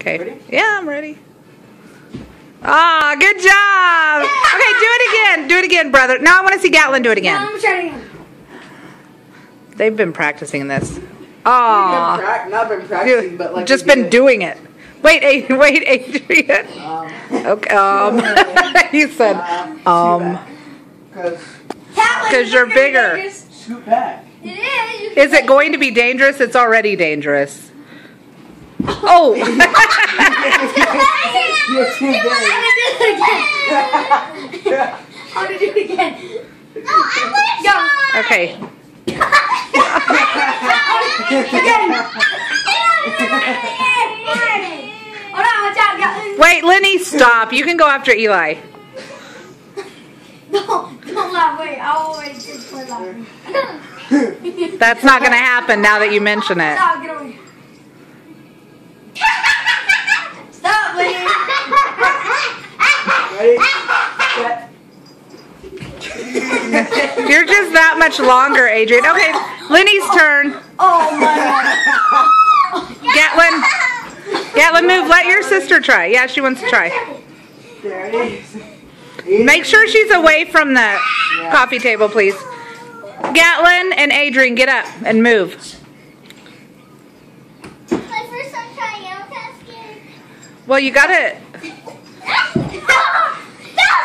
Okay. Ready? Yeah, I'm ready. Ah, good job. Okay, do it again. Do it again, brother. Now I want to see Gatlin do it No, again. I'm trying again. They've been practicing this. Been not been practicing, but like Just been doing it. Wait, A- wait, Adrian. Um, Okay. Um. he said, um. Because you're bigger. scoot back. It is. Is it going to be dangerous? It's already dangerous. Oh. You're too I'm gonna do it again. I'm gonna do it again. No, I want okay. Oh no, watch out. Wait, Lenny, stop. You can go after Eli. Don't, don't laugh. Wait, I'll wait. Just play laughing. That's not going to happen now that you mention it. Stop, get over here. Stop, Lenny. Ready? Set. You're just that much longer, Adrian. Okay, Lenny's turn. Oh my Gatlin. Gatlin, move. Let your sister try. Yeah, she wants to try. There it is. Make sure she's away from the coffee table, please. Gatlin and Adrian, get up and move. My first time trying it, I'm kind of scared. Well, you gotta no! Stop,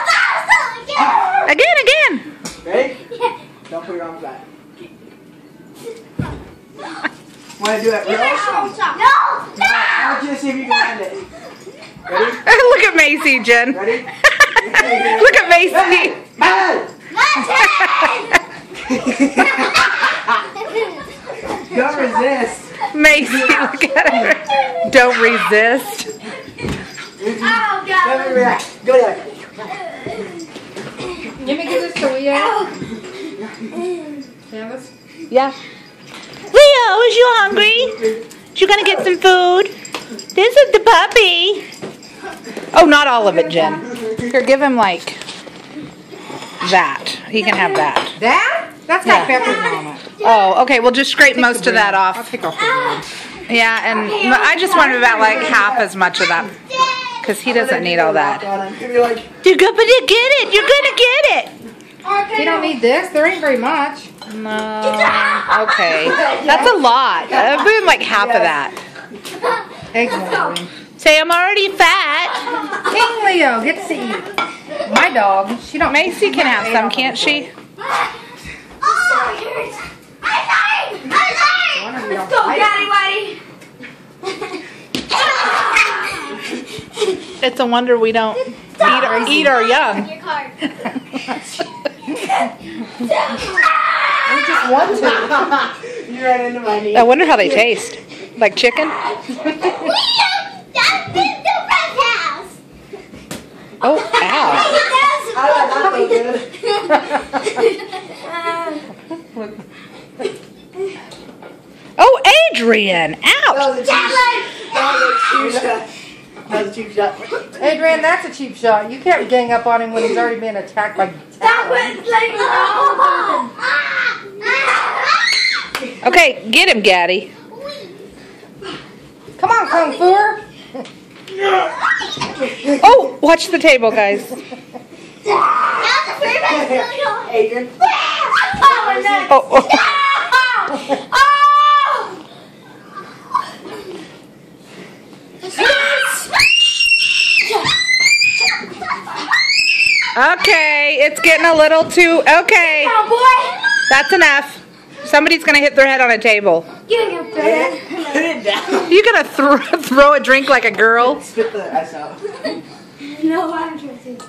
stop, stop! Again! again, again. Ready? Don't put your arms back. Want to do it real? No! No, Stop! I want you to see if you can land it. Ready? Look at Macy, Jen. Ready? Look at Macy. Man! Don't resist. Macy, look at her. Don't resist. Oh, Let God. react. Go there. Let me give this to Leo. Canvas. Yeah. Leo, is you hungry? Is you gonna get some food? This is the puppy. Oh, not all of it, Jen. Here, give him like that. He can have that. That? That's got peppers on it. Oh, okay. We'll just scrape most of that I'll off. take off the bread. Yeah, and but I just wanted about like half as much of that because he doesn't need all that. You're like, You're gonna get it. You're gonna get it. You don't need this. There ain't very much. No. Okay. That's a lot. Uh, we like half of that. Eggs. Say I'm already fat. King Leo gets to eat. My dog. She don't. Macy can have some, can't she? Oh, it hurts. I'm sorry! I'm sorry! One of Go, Daddy Whitey. It's a wonder we don't eat our, eat our young. Card. Just want to. you ran into my knee. I wonder how they taste. Like chicken? Liam! That's the friend's house! Oh, ow. How did that not Oh, Adrian! Ouch! That was a cheap That was a cheap shot. That was a cheap shot. Adrian, that's a cheap shot. You can't gang up on him when he's already being attacked by. Stop it, Lenny. Okay, get him, Gaddy. Come on, Kung Fu. Oh, watch the table, guys. Now the friend house is really hard. Adrian. Oh oh. Oh! Oh! Okay, it's getting a little too. Okay, Oh, boy. that's enough. Somebody's gonna hit their head on a table. Get him, Fred. Put it down. You gonna thro- throw a drink like a girl? Spit the ice out. No, I'm trying oh. to.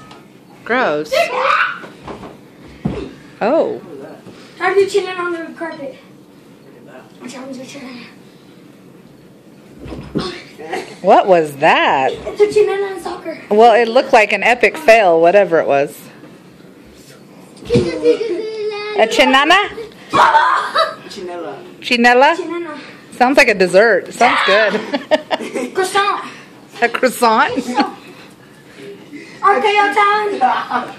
Gross. Oh. How do you chin in on the carpet? Watch out, watch out. What was that? It's a chin on soccer. Well, it looked like an epic fail, whatever it was. A chinana? Chinella. Chinella? Chin in on. Sounds like a dessert. Sounds good. Croissant. a croissant? RKO time.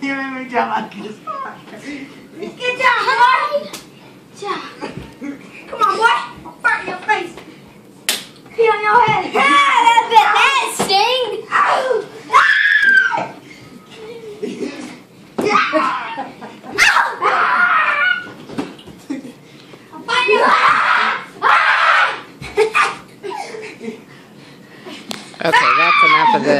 You made me jump on this. Good job, boy. Yeah. Come on, boy. I'll fart in your face. Pee on your head. Of this.